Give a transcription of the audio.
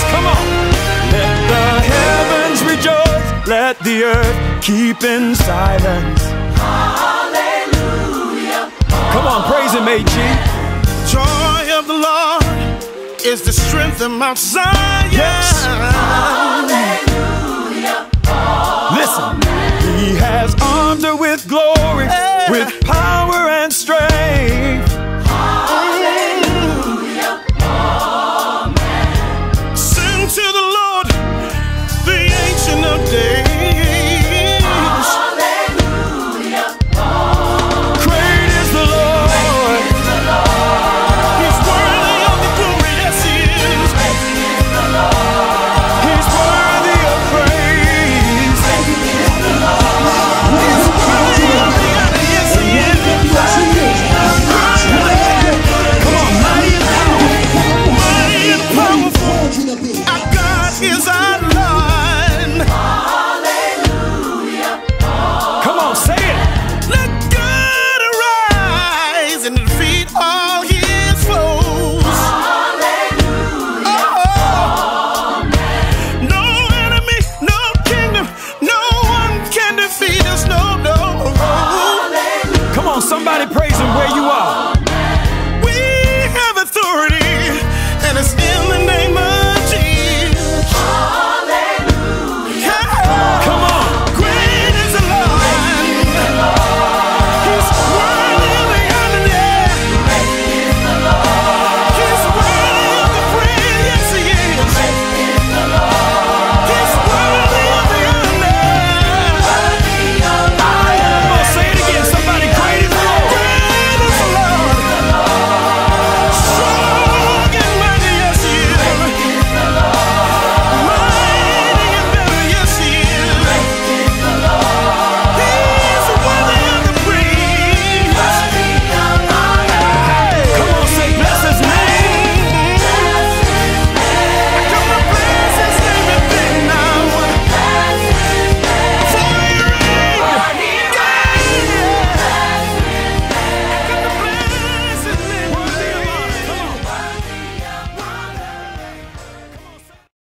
to. Come on. Let the heavens rejoice. Let the earth keep in silence. Hallelujah. Come on, praise him, AG. Joy of the Lord is the strength of Mount Zion. Yes.